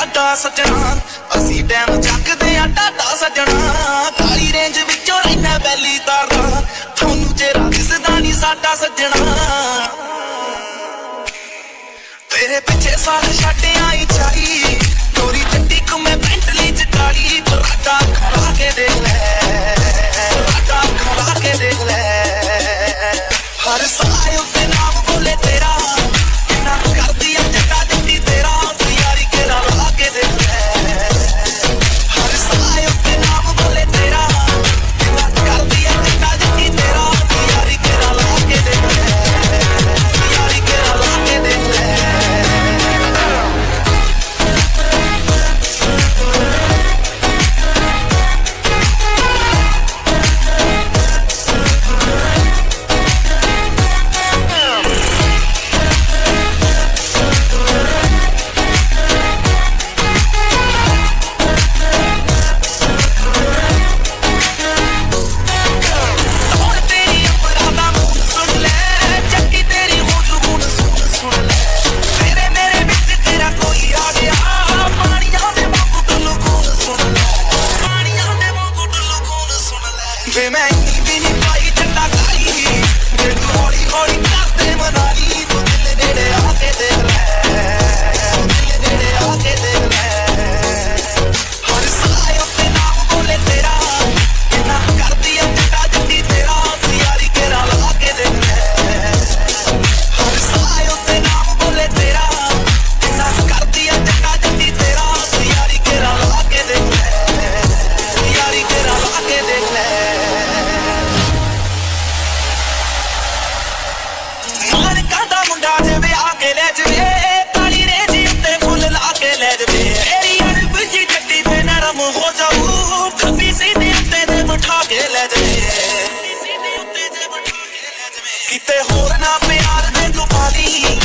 ਸਾਡਾ ਸੱਜਣਾ। ਅਸੀਂ ਟਾਈਮ ਚੱਕਦੇ ਆ ਟਾਟਾ ਸੱਜਣਾ। ਕਾਲੀ ਰੇਂਜ ਵਿੱਚੋਂ ਰਹਿਣਾ ਬੈਲੀ ਤਾਰਦਾ ਤੁਹਾਨੂੰ ਚਿਹਰਾ ਦਿਸਦਾ ਨਹੀਂ ਸਾਡਾ ਸੱਜਣਾ। ਤੇਰੇ ਪਿੱਛੇ ਸਾਲ ਛੱਡ ਆਈ ਚਾਈ ਤੋਰੀ ਚੱਟੀ ਕੋ ਬੈਂਟਲੀ ਚ ਕਾਲੀ ਪਰਾਟਾ ਖਵਾ ਕੇ ਦੇਖ ਲੈ। ਪਰਾਟਾ ਖਵਾ ਕੇ ਦੇਖ ਲੈ। ਹਰ ਸਾਲ Remain me.